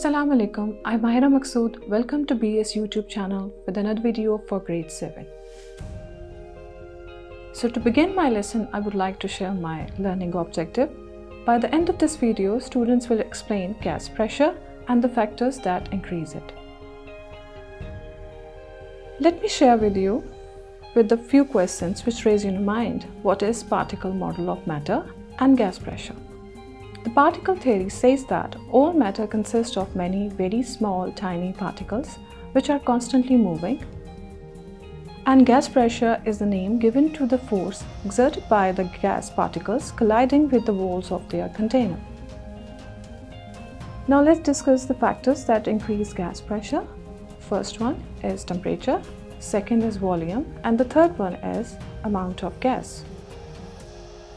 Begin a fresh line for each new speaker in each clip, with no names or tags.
Assalamu alaikum, I'm Mahira Maqsood. Welcome to BS YouTube channel with another video for grade 7. So to begin my lesson, I would like to share my learning objective. By the end of this video, students will explain gas pressure and the factors that increase it. Let me share with you with a few questions which raise in mind what is particle model of matter and gas pressure. The particle theory says that all matter consists of many very small tiny particles which are constantly moving and gas pressure is the name given to the force exerted by the gas particles colliding with the walls of their container. Now let's discuss the factors that increase gas pressure. First one is temperature, second is volume and the third one is amount of gas.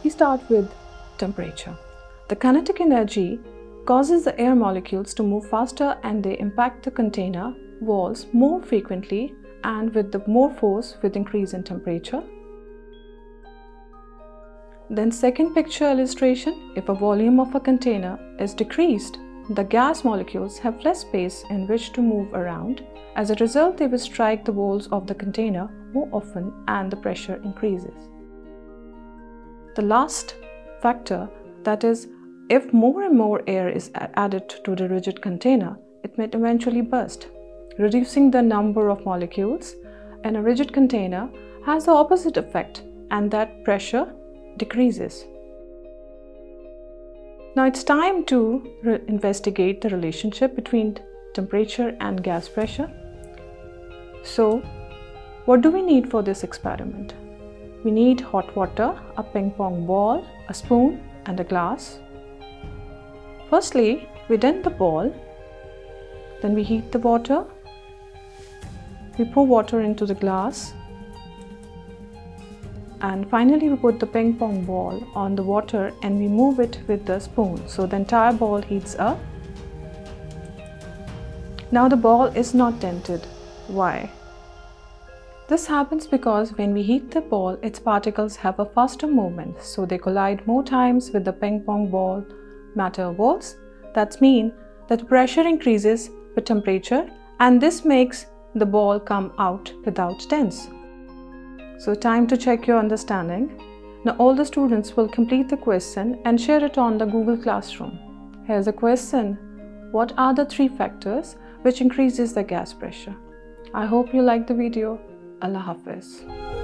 We start with temperature. The kinetic energy causes the air molecules to move faster and they impact the container walls more frequently and with the more force with increase in temperature. Then second picture illustration, if a volume of a container is decreased, the gas molecules have less space in which to move around. As a result, they will strike the walls of the container more often and the pressure increases. The last factor that is, if more and more air is added to the rigid container, it may eventually burst. Reducing the number of molecules in a rigid container has the opposite effect and that pressure decreases. Now it's time to investigate the relationship between temperature and gas pressure. So, what do we need for this experiment? We need hot water, a ping pong ball, a spoon, and a glass. Firstly, we dent the ball, then we heat the water, we pour water into the glass, and finally we put the ping pong ball on the water and we move it with the spoon so the entire ball heats up. Now the ball is not dented. Why? This happens because when we heat the ball, its particles have a faster movement, so they collide more times with the ping pong ball matter balls. That means that the pressure increases with temperature and this makes the ball come out without dents. So time to check your understanding. Now all the students will complete the question and share it on the Google Classroom. Here's a question. What are the three factors which increases the gas pressure? I hope you like the video. Allah Hafiz